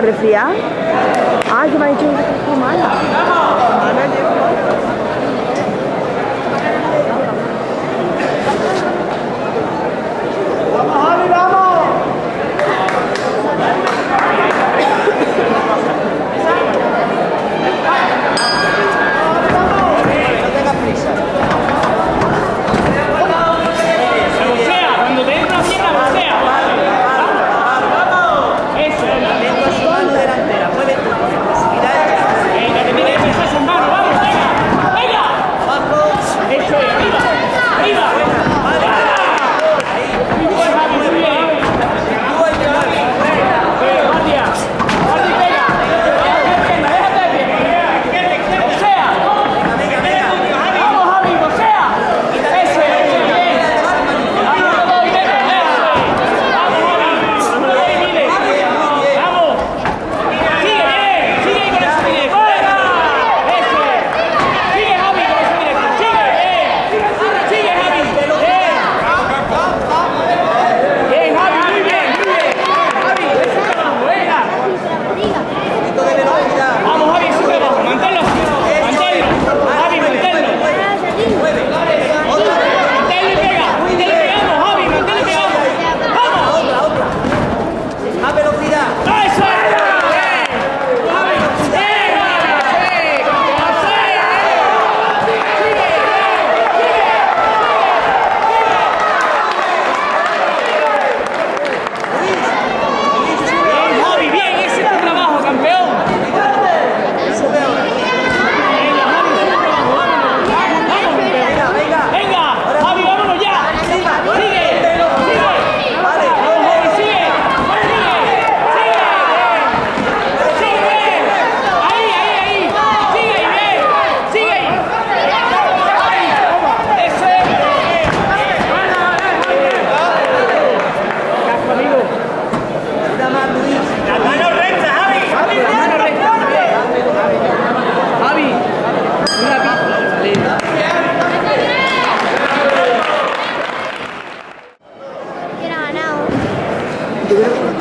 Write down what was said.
refriar. Ay, que me han hecho un refresco mala. Gracias.